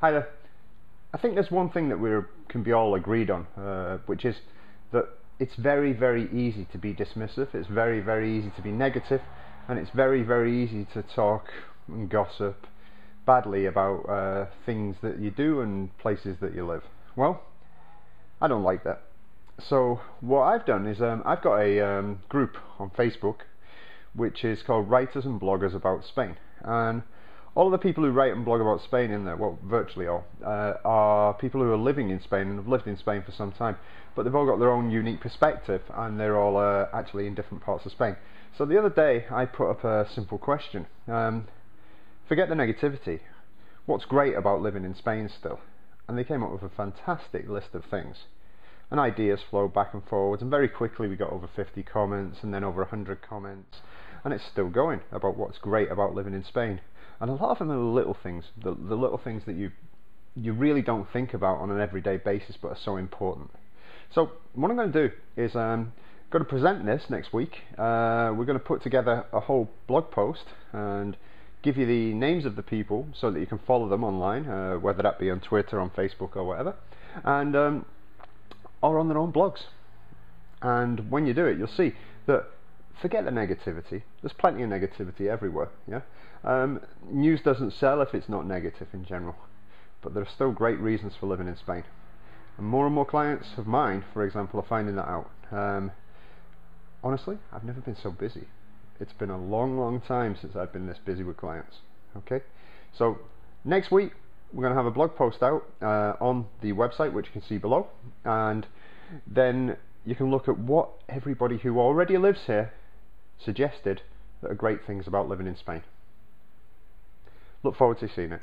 Hi there. I think there's one thing that we can be all agreed on, uh, which is that it's very, very easy to be dismissive, it's very, very easy to be negative, and it's very, very easy to talk and gossip badly about uh, things that you do and places that you live. Well, I don't like that. So what I've done is um, I've got a um, group on Facebook which is called Writers and Bloggers About Spain. And all of the people who write and blog about Spain in there, well, virtually all, uh, are people who are living in Spain and have lived in Spain for some time. But they've all got their own unique perspective and they're all uh, actually in different parts of Spain. So the other day I put up a simple question. Um, forget the negativity. What's great about living in Spain still? And they came up with a fantastic list of things and ideas flowed back and forwards and very quickly we got over 50 comments and then over 100 comments and it's still going about what's great about living in Spain. And a lot of them are little things the, the little things that you you really don't think about on an everyday basis but are so important. So what I'm going to do is um, going to present this next week. Uh, we're going to put together a whole blog post and give you the names of the people so that you can follow them online uh, whether that be on Twitter on Facebook or whatever. And um, or on their own blogs. And when you do it, you'll see that forget the negativity. There's plenty of negativity everywhere. Yeah, um, news doesn't sell if it's not negative in general, but there are still great reasons for living in Spain. And more and more clients of mine, for example, are finding that out. Um, honestly, I've never been so busy. It's been a long, long time since I've been this busy with clients. Okay, so next week we're going to have a blog post out uh, on the website, which you can see below, and then you can look at what everybody who already lives here suggested that are great things about living in Spain. Look forward to seeing it.